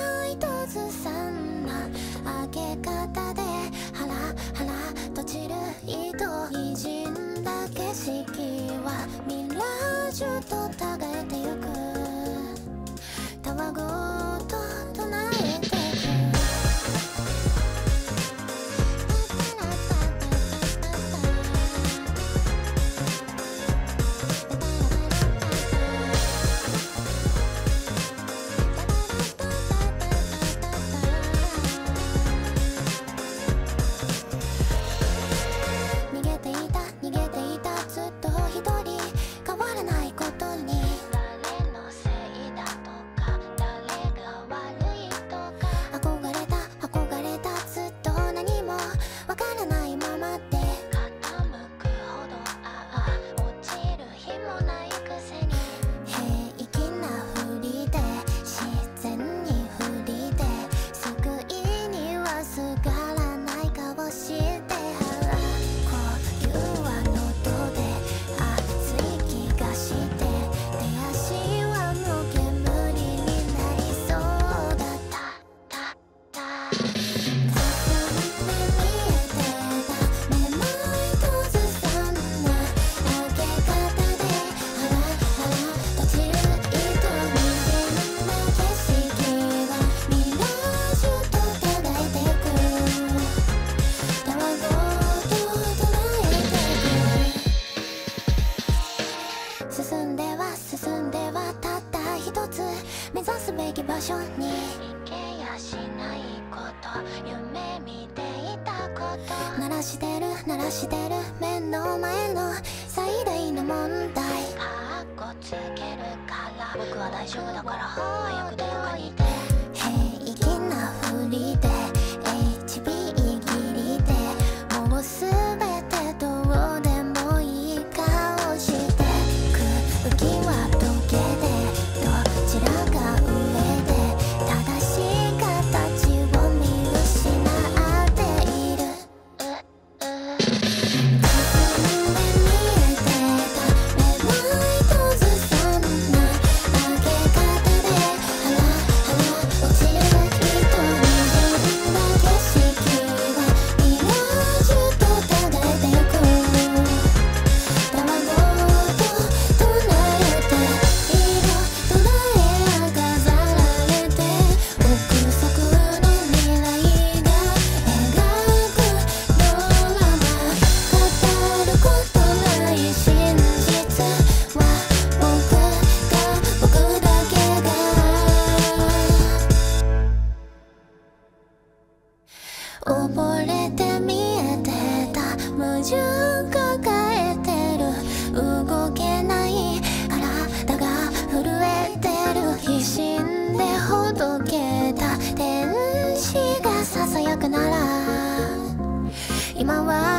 ないずさんな開け方でハラハラと散る糸滲んだ景色はミラージュと進んでは進んではたった一つ目指すべき場所に行けやしないこと夢見ていたこと鳴らしてる鳴らしてる目の前の最大の問題つけるから僕は大丈夫だから早く電話にて、hey 溺れて見えてた。矛盾抱えてる。動けない体が震えてる。必死でほどけた。天使がささやくなら。今は